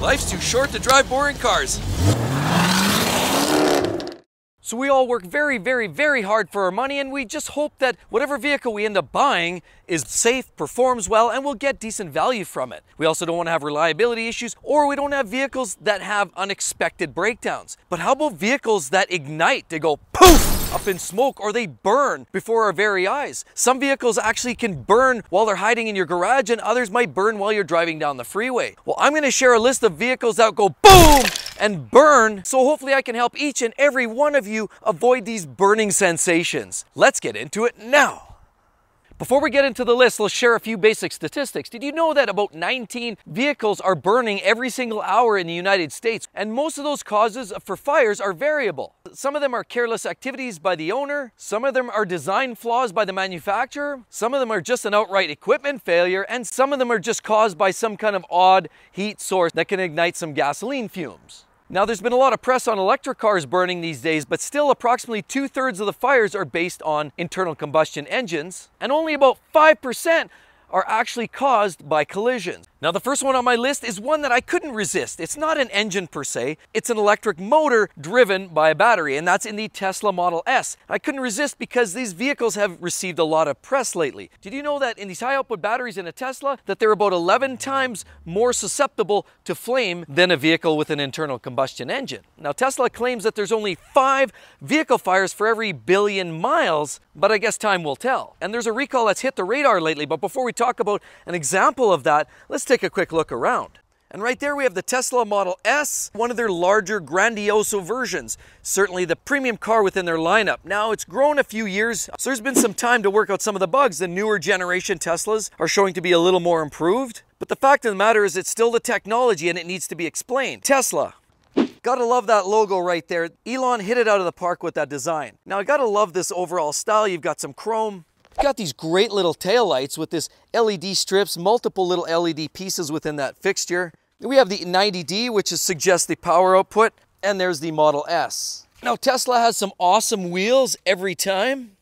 Life's too short to drive boring cars. So we all work very, very, very hard for our money and we just hope that whatever vehicle we end up buying is safe, performs well, and we'll get decent value from it. We also don't want to have reliability issues or we don't have vehicles that have unexpected breakdowns. But how about vehicles that ignite? They go poof! Up in smoke or they burn before our very eyes. Some vehicles actually can burn while they're hiding in your garage and others might burn while you're driving down the freeway. Well, I'm gonna share a list of vehicles that go boom and burn, so hopefully I can help each and every one of you avoid these burning sensations. Let's get into it now. Before we get into the list, let's share a few basic statistics. Did you know that about 19 vehicles are burning every single hour in the United States? And most of those causes for fires are variable. Some of them are careless activities by the owner, some of them are design flaws by the manufacturer, some of them are just an outright equipment failure, and some of them are just caused by some kind of odd heat source that can ignite some gasoline fumes. Now there's been a lot of press on electric cars burning these days, but still approximately two thirds of the fires are based on internal combustion engines, and only about 5% are actually caused by collisions. Now the first one on my list is one that I couldn't resist. It's not an engine per se, it's an electric motor driven by a battery, and that's in the Tesla Model S. I couldn't resist because these vehicles have received a lot of press lately. Did you know that in these high output batteries in a Tesla, that they're about 11 times more susceptible to flame than a vehicle with an internal combustion engine? Now Tesla claims that there's only five vehicle fires for every billion miles, but I guess time will tell. And there's a recall that's hit the radar lately, but before we talk about an example of that, let's take a quick look around. And right there we have the Tesla Model S, one of their larger grandioso versions. Certainly the premium car within their lineup. Now it's grown a few years, so there's been some time to work out some of the bugs. The newer generation Teslas are showing to be a little more improved. But the fact of the matter is it's still the technology and it needs to be explained. Tesla, Gotta love that logo right there. Elon hit it out of the park with that design. Now I gotta love this overall style. You've got some chrome, got these great little tail lights with this LED strips, multiple little LED pieces within that fixture. We have the 90D, which is, suggests the power output, and there's the Model S. Now Tesla has some awesome wheels every time,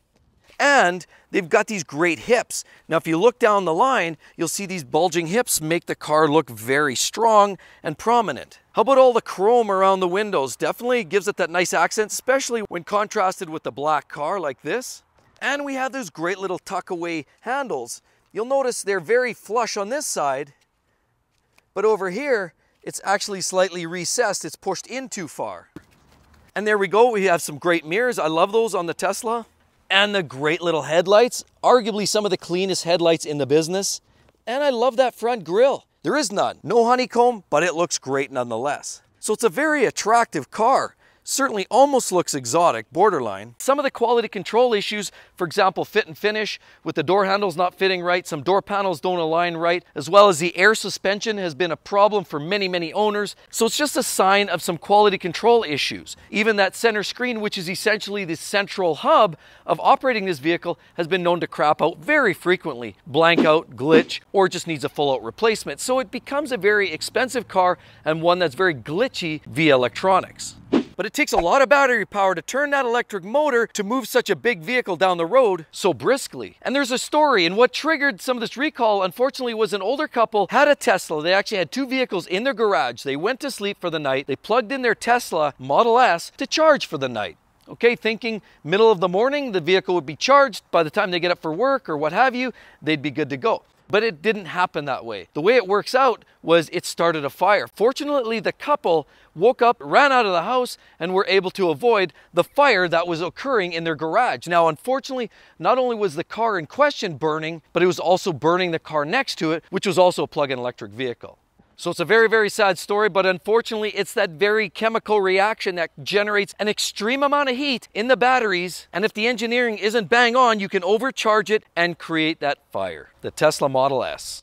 and they've got these great hips. Now if you look down the line, you'll see these bulging hips make the car look very strong and prominent. How about all the chrome around the windows? Definitely gives it that nice accent, especially when contrasted with the black car like this. And we have those great little tuck away handles. You'll notice they're very flush on this side, but over here, it's actually slightly recessed. It's pushed in too far. And there we go. We have some great mirrors. I love those on the Tesla. And the great little headlights, arguably some of the cleanest headlights in the business. And I love that front grille. There is none. No honeycomb, but it looks great nonetheless. So it's a very attractive car certainly almost looks exotic, borderline. Some of the quality control issues, for example, fit and finish, with the door handles not fitting right, some door panels don't align right, as well as the air suspension has been a problem for many, many owners. So it's just a sign of some quality control issues. Even that center screen, which is essentially the central hub of operating this vehicle, has been known to crap out very frequently, blank out, glitch, or just needs a full out replacement. So it becomes a very expensive car and one that's very glitchy via electronics. But it takes a lot of battery power to turn that electric motor to move such a big vehicle down the road so briskly. And there's a story, and what triggered some of this recall, unfortunately, was an older couple had a Tesla. They actually had two vehicles in their garage. They went to sleep for the night. They plugged in their Tesla Model S to charge for the night. Okay, thinking middle of the morning, the vehicle would be charged. By the time they get up for work or what have you, they'd be good to go. But it didn't happen that way. The way it works out was it started a fire. Fortunately, the couple woke up, ran out of the house, and were able to avoid the fire that was occurring in their garage. Now, unfortunately, not only was the car in question burning, but it was also burning the car next to it, which was also a plug-in electric vehicle. So it's a very, very sad story, but unfortunately, it's that very chemical reaction that generates an extreme amount of heat in the batteries. And if the engineering isn't bang on, you can overcharge it and create that fire. The Tesla Model S.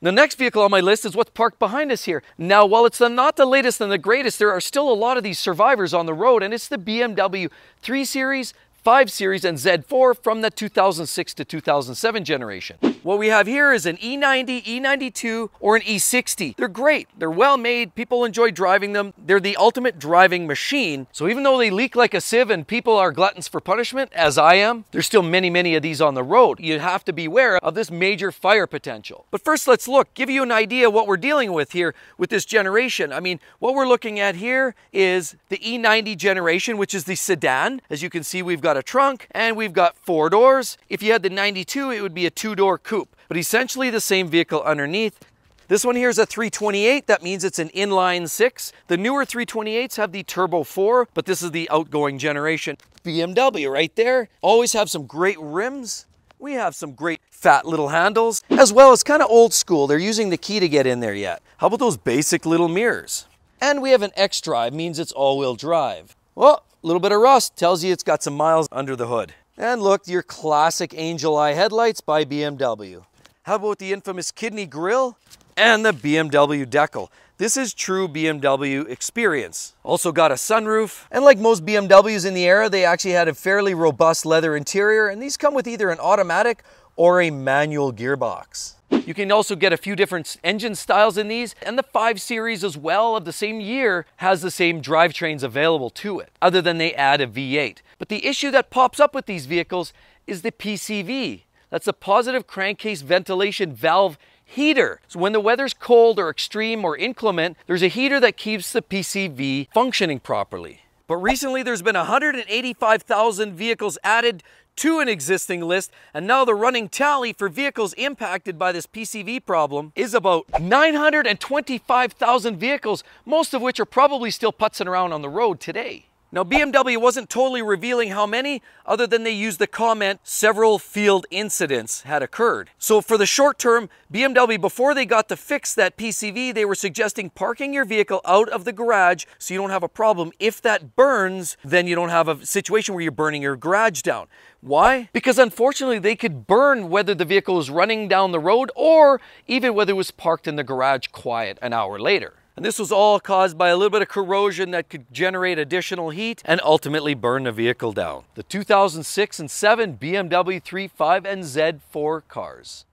The next vehicle on my list is what's parked behind us here. Now, while it's the, not the latest and the greatest, there are still a lot of these survivors on the road, and it's the BMW 3 Series, 5 Series and Z4 from the 2006 to 2007 generation. What we have here is an E90, E92, or an E60. They're great. They're well made. People enjoy driving them. They're the ultimate driving machine. So even though they leak like a sieve and people are gluttons for punishment, as I am, there's still many, many of these on the road. You have to beware of this major fire potential. But first, let's look, give you an idea what we're dealing with here with this generation. I mean, what we're looking at here is the E90 generation, which is the sedan. As you can see, we've got a trunk and we've got four doors. If you had the 92, it would be a two-door coupe, but essentially the same vehicle underneath. This one here is a 328. That means it's an inline six. The newer 328s have the turbo four, but this is the outgoing generation. BMW right there. Always have some great rims. We have some great fat little handles, as well as kind of old school. They're using the key to get in there yet. How about those basic little mirrors? And we have an X-Drive, means it's all-wheel drive. Well, a little bit of rust tells you it's got some miles under the hood. And look, your classic angel eye headlights by BMW. How about the infamous kidney grille and the BMW decal? This is true BMW experience. Also got a sunroof, and like most BMWs in the era, they actually had a fairly robust leather interior, and these come with either an automatic or a manual gearbox. You can also get a few different engine styles in these, and the 5 Series as well of the same year has the same drivetrains available to it, other than they add a V8. But the issue that pops up with these vehicles is the PCV. That's a positive crankcase ventilation valve heater. So when the weather's cold or extreme or inclement, there's a heater that keeps the PCV functioning properly. But recently there's been 185,000 vehicles added to an existing list, and now the running tally for vehicles impacted by this PCV problem is about 925,000 vehicles, most of which are probably still putzing around on the road today. Now, BMW wasn't totally revealing how many, other than they used the comment several field incidents had occurred. So, for the short term, BMW, before they got to fix that PCV, they were suggesting parking your vehicle out of the garage so you don't have a problem. If that burns, then you don't have a situation where you're burning your garage down. Why? Because unfortunately, they could burn whether the vehicle was running down the road or even whether it was parked in the garage quiet an hour later. And this was all caused by a little bit of corrosion that could generate additional heat and ultimately burn the vehicle down. The 2006 and 7 BMW 3, 5, and Z4 cars.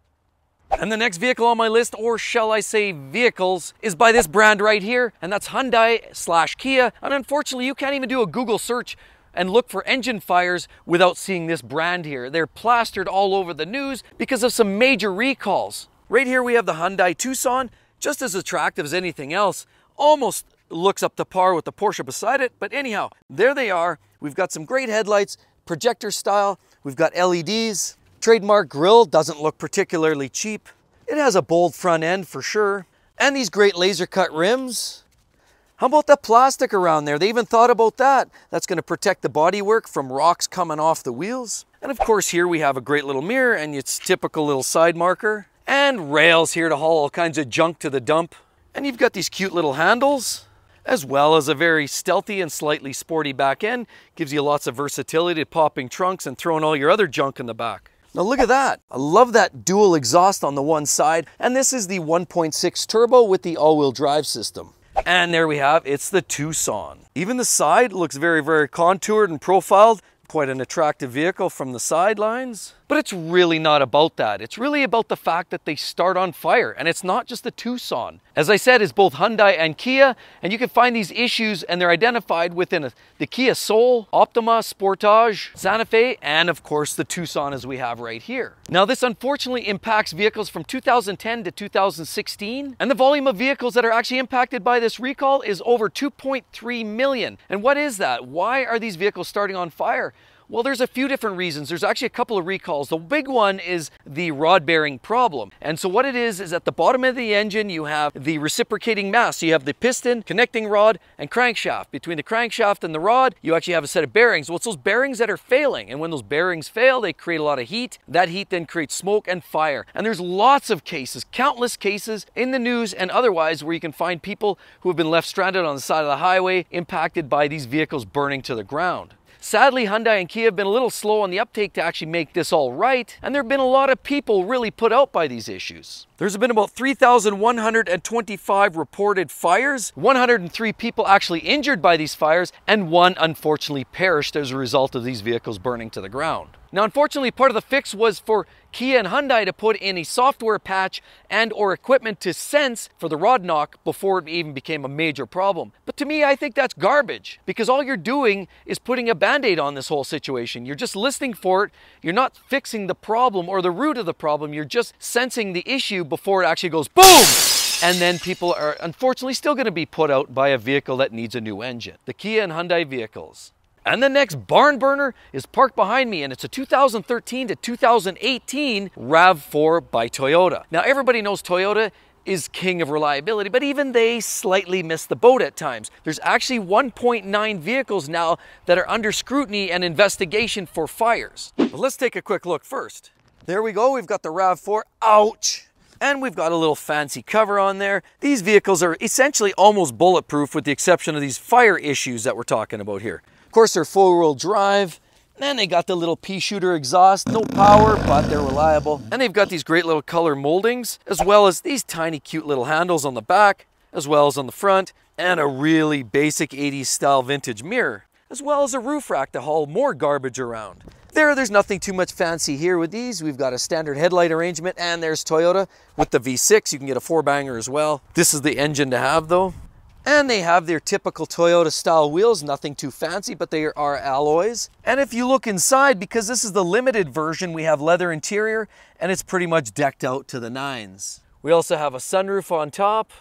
And the next vehicle on my list, or shall I say vehicles, is by this brand right here, and that's Hyundai slash Kia. And unfortunately, you can't even do a Google search and look for engine fires without seeing this brand here. They're plastered all over the news because of some major recalls. Right here we have the Hyundai Tucson just as attractive as anything else, almost looks up to par with the Porsche beside it. But anyhow, there they are. We've got some great headlights, projector style. We've got LEDs. Trademark grille doesn't look particularly cheap. It has a bold front end for sure. And these great laser cut rims. How about the plastic around there? They even thought about that. That's going to protect the bodywork from rocks coming off the wheels. And of course here we have a great little mirror and its typical little side marker and rails here to haul all kinds of junk to the dump. And you've got these cute little handles, as well as a very stealthy and slightly sporty back end. Gives you lots of versatility to popping trunks and throwing all your other junk in the back. Now look at that. I love that dual exhaust on the one side. And this is the 1.6 turbo with the all-wheel drive system. And there we have, it's the Tucson. Even the side looks very, very contoured and profiled. Quite an attractive vehicle from the sidelines. But it's really not about that. It's really about the fact that they start on fire, and it's not just the Tucson. As I said, it's both Hyundai and Kia, and you can find these issues and they're identified within a, the Kia Soul, Optima, Sportage, Santa Fe, and of course the Tucson as we have right here. Now this unfortunately impacts vehicles from 2010 to 2016, and the volume of vehicles that are actually impacted by this recall is over 2.3 million. And what is that? Why are these vehicles starting on fire? Well, there's a few different reasons. There's actually a couple of recalls. The big one is the rod bearing problem. And so what it is, is at the bottom of the engine, you have the reciprocating mass. So you have the piston, connecting rod, and crankshaft. Between the crankshaft and the rod, you actually have a set of bearings. Well, it's those bearings that are failing. And when those bearings fail, they create a lot of heat. That heat then creates smoke and fire. And there's lots of cases, countless cases in the news and otherwise where you can find people who have been left stranded on the side of the highway impacted by these vehicles burning to the ground. Sadly, Hyundai and Kia have been a little slow on the uptake to actually make this all right, and there have been a lot of people really put out by these issues. There's been about 3,125 reported fires, 103 people actually injured by these fires, and one unfortunately perished as a result of these vehicles burning to the ground. Now, unfortunately, part of the fix was for Kia and Hyundai to put in a software patch and or equipment to sense for the rod knock before it even became a major problem. But to me, I think that's garbage because all you're doing is putting a band-aid on this whole situation. You're just listening for it. You're not fixing the problem or the root of the problem. You're just sensing the issue before it actually goes boom! And then people are unfortunately still going to be put out by a vehicle that needs a new engine. The Kia and Hyundai vehicles. And the next barn burner is parked behind me and it's a 2013 to 2018 RAV4 by Toyota. Now everybody knows Toyota is king of reliability, but even they slightly miss the boat at times. There's actually 1.9 vehicles now that are under scrutiny and investigation for fires. But let's take a quick look first. There we go, we've got the RAV4, ouch! And we've got a little fancy cover on there. These vehicles are essentially almost bulletproof with the exception of these fire issues that we're talking about here. Course, they're four-wheel drive. And they got the little pea shooter exhaust, no power, but they're reliable. And they've got these great little color moldings, as well as these tiny cute little handles on the back, as well as on the front, and a really basic 80s style vintage mirror, as well as a roof rack to haul more garbage around. There, there's nothing too much fancy here with these. We've got a standard headlight arrangement, and there's Toyota with the V6. You can get a four banger as well. This is the engine to have though. And they have their typical Toyota style wheels, nothing too fancy, but they are alloys. And if you look inside, because this is the limited version, we have leather interior and it's pretty much decked out to the nines. We also have a sunroof on top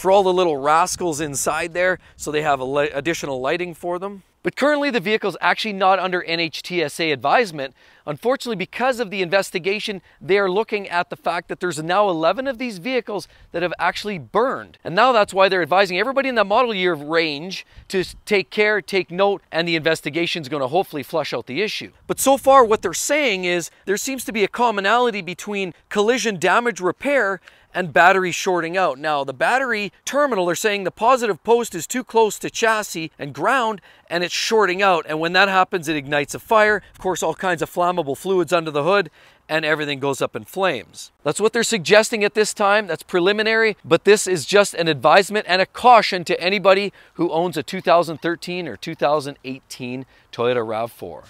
for all the little rascals inside there, so they have additional lighting for them. But currently the vehicle is actually not under NHTSA advisement. Unfortunately, because of the investigation, they are looking at the fact that there's now 11 of these vehicles that have actually burned. And now that's why they're advising everybody in the model year range to take care, take note, and the investigation is going to hopefully flush out the issue. But so far what they're saying is there seems to be a commonality between collision damage repair and battery shorting out. Now, the battery terminal, they're saying the positive post is too close to chassis and ground and it's shorting out. And when that happens, it ignites a fire. Of course, all kinds of flammable fluids under the hood and everything goes up in flames. That's what they're suggesting at this time. That's preliminary, but this is just an advisement and a caution to anybody who owns a 2013 or 2018 Toyota RAV4.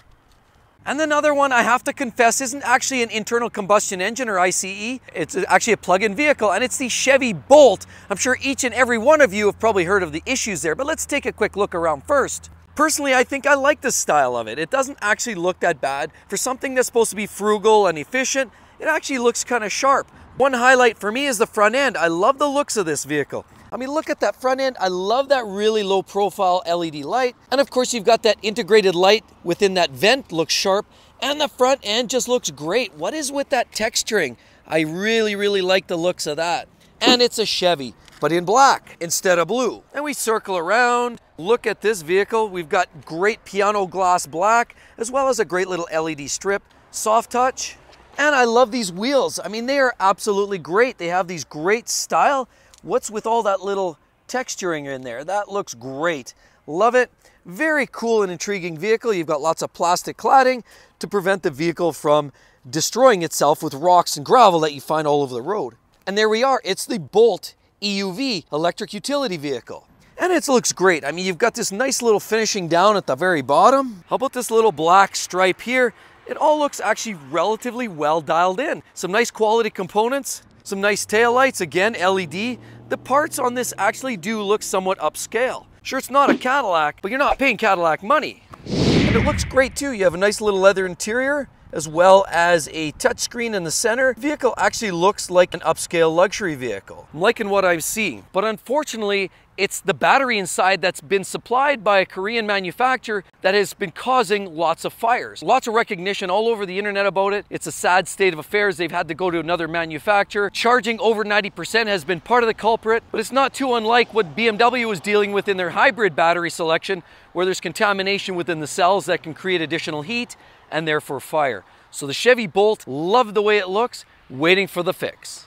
And another one I have to confess isn't actually an internal combustion engine or ICE. It's actually a plug-in vehicle and it's the Chevy Bolt. I'm sure each and every one of you have probably heard of the issues there, but let's take a quick look around first. Personally, I think I like the style of it. It doesn't actually look that bad. For something that's supposed to be frugal and efficient, it actually looks kind of sharp. One highlight for me is the front end. I love the looks of this vehicle. I mean, look at that front end. I love that really low profile LED light. And of course, you've got that integrated light within that vent, looks sharp. And the front end just looks great. What is with that texturing? I really, really like the looks of that. And it's a Chevy, but in black instead of blue. And we circle around, look at this vehicle. We've got great piano glass black, as well as a great little LED strip, soft touch. And I love these wheels. I mean, they are absolutely great. They have these great style What's with all that little texturing in there? That looks great. Love it. Very cool and intriguing vehicle. You've got lots of plastic cladding to prevent the vehicle from destroying itself with rocks and gravel that you find all over the road. And there we are. It's the Bolt EUV electric utility vehicle. And it looks great. I mean, you've got this nice little finishing down at the very bottom. How about this little black stripe here? It all looks actually relatively well dialed in. Some nice quality components, some nice tail lights, again, LED. The parts on this actually do look somewhat upscale. Sure, it's not a Cadillac, but you're not paying Cadillac money. And it looks great too. You have a nice little leather interior as well as a touchscreen in the center. The vehicle actually looks like an upscale luxury vehicle. I'm liking what I'm seeing, but unfortunately, it's the battery inside that's been supplied by a Korean manufacturer that has been causing lots of fires. Lots of recognition all over the internet about it. It's a sad state of affairs. They've had to go to another manufacturer. Charging over 90% has been part of the culprit, but it's not too unlike what BMW was dealing with in their hybrid battery selection, where there's contamination within the cells that can create additional heat and therefore fire. So the Chevy Bolt, love the way it looks, waiting for the fix.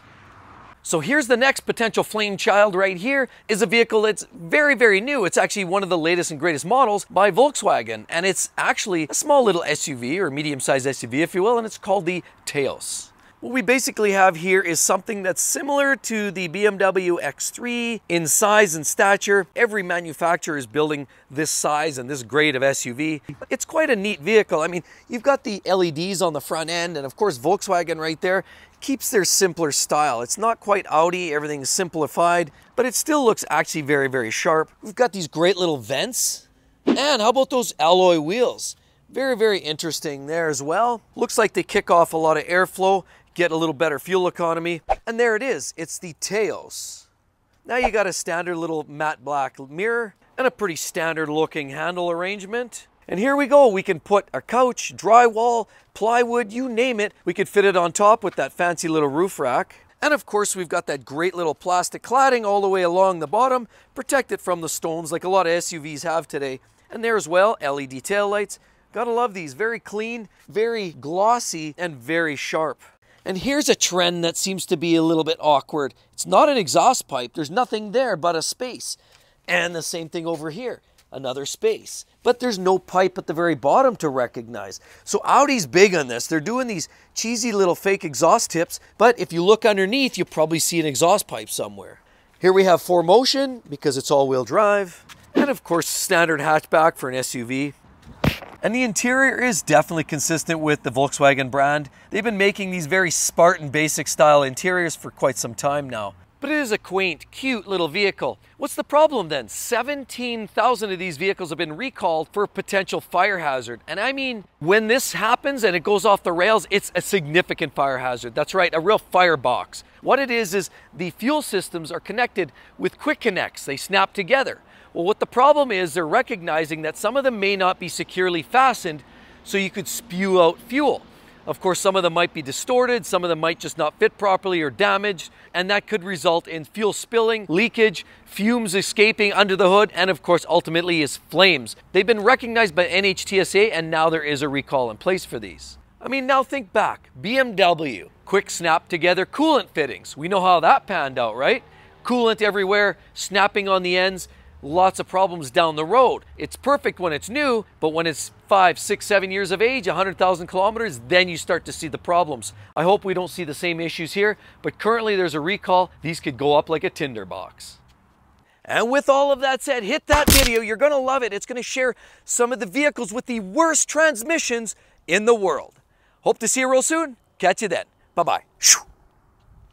So here's the next potential flame child right here is a vehicle that's very, very new. It's actually one of the latest and greatest models by Volkswagen. And it's actually a small little SUV or medium-sized SUV, if you will, and it's called the Taos. What we basically have here is something that's similar to the BMW X3 in size and stature. Every manufacturer is building this size and this grade of SUV. It's quite a neat vehicle. I mean, you've got the LEDs on the front end and of course Volkswagen right there keeps their simpler style. It's not quite Audi, everything's simplified, but it still looks actually very, very sharp. We've got these great little vents. And how about those alloy wheels? Very, very interesting there as well. Looks like they kick off a lot of airflow get a little better fuel economy. And there it is, it's the Taos. Now you got a standard little matte black mirror and a pretty standard looking handle arrangement. And here we go, we can put a couch, drywall, plywood, you name it. We could fit it on top with that fancy little roof rack. And of course, we've got that great little plastic cladding all the way along the bottom, protect it from the stones like a lot of SUVs have today. And there as well, LED tail lights. Gotta love these, very clean, very glossy, and very sharp. And here's a trend that seems to be a little bit awkward. It's not an exhaust pipe. There's nothing there but a space. And the same thing over here, another space. But there's no pipe at the very bottom to recognize. So Audi's big on this. They're doing these cheesy little fake exhaust tips, but if you look underneath, you probably see an exhaust pipe somewhere. Here we have 4Motion because it's all-wheel drive. And of course, standard hatchback for an SUV. And the interior is definitely consistent with the Volkswagen brand. They've been making these very Spartan basic style interiors for quite some time now. But it is a quaint, cute little vehicle. What's the problem then? 17,000 of these vehicles have been recalled for a potential fire hazard. And I mean, when this happens and it goes off the rails, it's a significant fire hazard. That's right, a real firebox. What it is, is the fuel systems are connected with quick connects. They snap together. Well, what the problem is, they're recognizing that some of them may not be securely fastened, so you could spew out fuel. Of course, some of them might be distorted, some of them might just not fit properly or damaged, and that could result in fuel spilling, leakage, fumes escaping under the hood, and of course, ultimately, is flames. They've been recognized by NHTSA, and now there is a recall in place for these. I mean, now think back BMW, quick snap together coolant fittings. We know how that panned out, right? Coolant everywhere, snapping on the ends lots of problems down the road. It's perfect when it's new, but when it's five, six, seven years of age, 100,000 kilometers, then you start to see the problems. I hope we don't see the same issues here, but currently there's a recall. These could go up like a tinderbox. And with all of that said, hit that video. You're going to love it. It's going to share some of the vehicles with the worst transmissions in the world. Hope to see you real soon. Catch you then. Bye-bye.